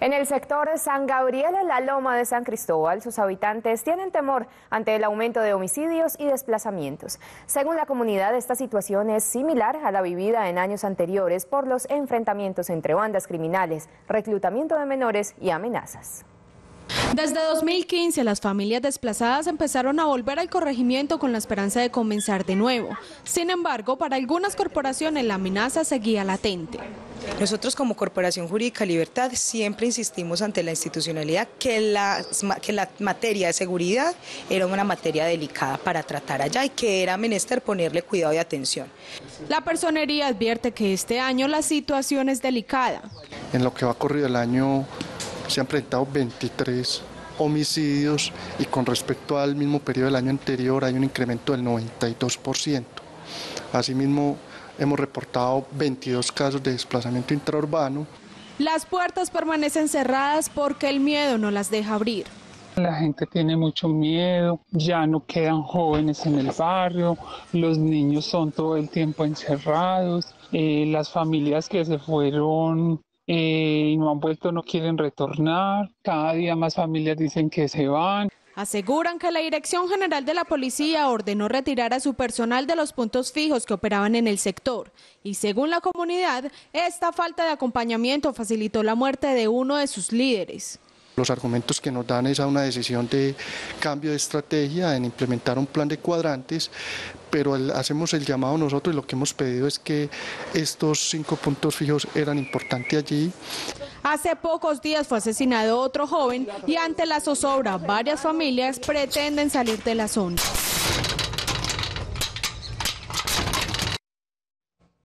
En el sector San Gabriel, la Loma de San Cristóbal, sus habitantes tienen temor ante el aumento de homicidios y desplazamientos. Según la comunidad, esta situación es similar a la vivida en años anteriores por los enfrentamientos entre bandas criminales, reclutamiento de menores y amenazas. Desde 2015 las familias desplazadas empezaron a volver al corregimiento con la esperanza de comenzar de nuevo. Sin embargo, para algunas corporaciones la amenaza seguía latente. Nosotros como Corporación Jurídica Libertad siempre insistimos ante la institucionalidad que la, que la materia de seguridad era una materia delicada para tratar allá y que era menester ponerle cuidado y atención. La personería advierte que este año la situación es delicada. En lo que va corrido el año se han presentado 23 homicidios y con respecto al mismo periodo del año anterior hay un incremento del 92%. Asimismo, hemos reportado 22 casos de desplazamiento intraurbano. Las puertas permanecen cerradas porque el miedo no las deja abrir. La gente tiene mucho miedo, ya no quedan jóvenes en el barrio, los niños son todo el tiempo encerrados, eh, las familias que se fueron eh, no han vuelto, no quieren retornar. Cada día más familias dicen que se van. Aseguran que la Dirección General de la Policía ordenó retirar a su personal de los puntos fijos que operaban en el sector. Y según la comunidad, esta falta de acompañamiento facilitó la muerte de uno de sus líderes. Los argumentos que nos dan es a una decisión de cambio de estrategia, en implementar un plan de cuadrantes, pero hacemos el llamado nosotros y lo que hemos pedido es que estos cinco puntos fijos eran importantes allí. Hace pocos días fue asesinado otro joven y ante la zozobra varias familias pretenden salir de la zona.